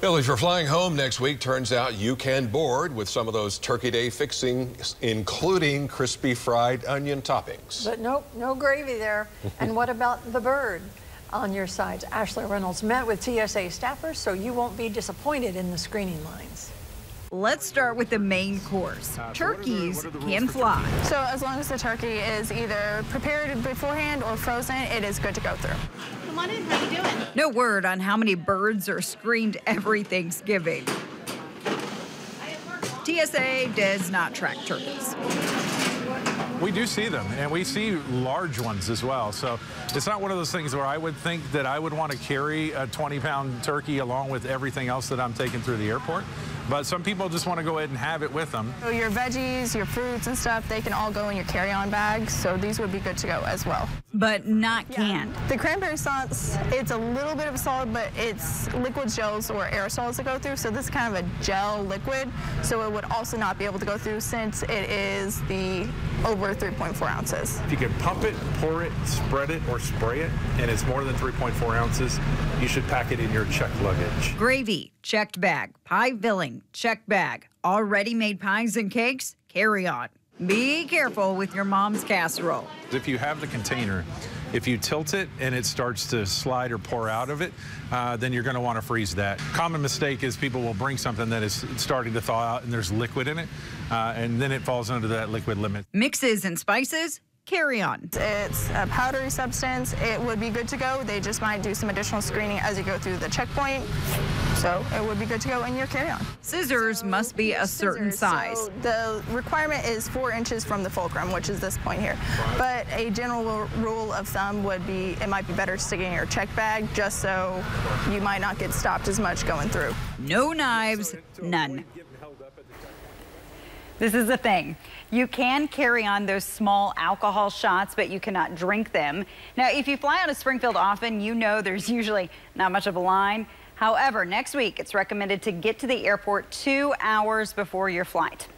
Well, if you're flying home next week, turns out you can board with some of those Turkey Day fixings, including crispy fried onion toppings. But nope, no gravy there. and what about the bird? On your sides, Ashley Reynolds met with TSA staffers, so you won't be disappointed in the screening lines. Let's start with the main course. Uh, Turkeys so can fly. So as long as the turkey is either prepared beforehand or frozen, it is good to go through. Come on in, how you doing? No word on how many birds are screened every Thanksgiving. TSA does not track turkeys. We do see them, and we see large ones as well. So it's not one of those things where I would think that I would want to carry a 20-pound turkey along with everything else that I'm taking through the airport. But some people just want to go ahead and have it with them. So your veggies, your fruits and stuff, they can all go in your carry-on bag, so these would be good to go as well. But not yeah. canned. The cranberry sauce, it's a little bit of a solid, but it's liquid gels or aerosols that go through, so this is kind of a gel liquid, so it would also not be able to go through since it is the over 3.4 ounces. If you can pump it, pour it, spread it, or spray it, and it's more than 3.4 ounces, you should pack it in your checked luggage. Gravy, checked bag. Pie filling, checked bag. Already made pies and cakes, carry on. Be careful with your mom's casserole. If you have the container, if you tilt it and it starts to slide or pour out of it, uh, then you're going to want to freeze that. Common mistake is people will bring something that is starting to thaw out and there's liquid in it, uh, and then it falls under that liquid limit. Mixes and spices, carry on. It's a powdery substance. It would be good to go. They just might do some additional screening as you go through the checkpoint. So it would be good to go in your carry-on. Scissors so, must be a certain scissors, size. So the requirement is four inches from the fulcrum, which is this point here. But a general rule of thumb would be it might be better sticking in your check bag just so you might not get stopped as much going through. No knives, none. This is the thing. You can carry on those small alcohol shots, but you cannot drink them. Now, if you fly out of Springfield often, you know there's usually not much of a line. However, next week, it's recommended to get to the airport two hours before your flight.